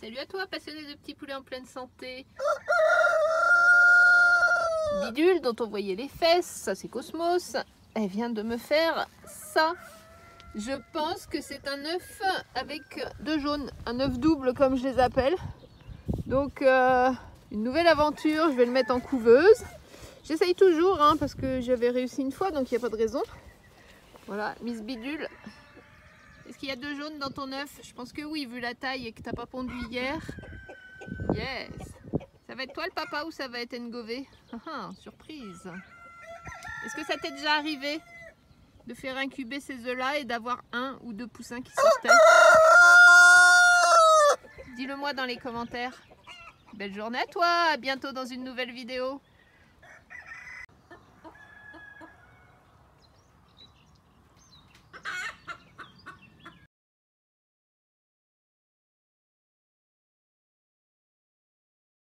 Salut à toi, passionné de petits poulets en pleine santé. Bidule dont on voyait les fesses, ça c'est Cosmos. Elle vient de me faire ça. Je pense que c'est un œuf avec deux jaunes, un œuf double comme je les appelle. Donc euh, une nouvelle aventure, je vais le mettre en couveuse. J'essaye toujours hein, parce que j'avais réussi une fois donc il n'y a pas de raison. Voilà, Miss Bidule, qu'il y a deux jaunes dans ton œuf. Je pense que oui, vu la taille et que t'as pas pondu hier. Yes. Ça va être toi le papa ou ça va être Ngové? Ah, ah, Surprise. Est-ce que ça t'est déjà arrivé de faire incuber ces œufs-là et d'avoir un ou deux poussins qui sortaient? Dis-le moi dans les commentaires. Belle journée à toi, à bientôt dans une nouvelle vidéo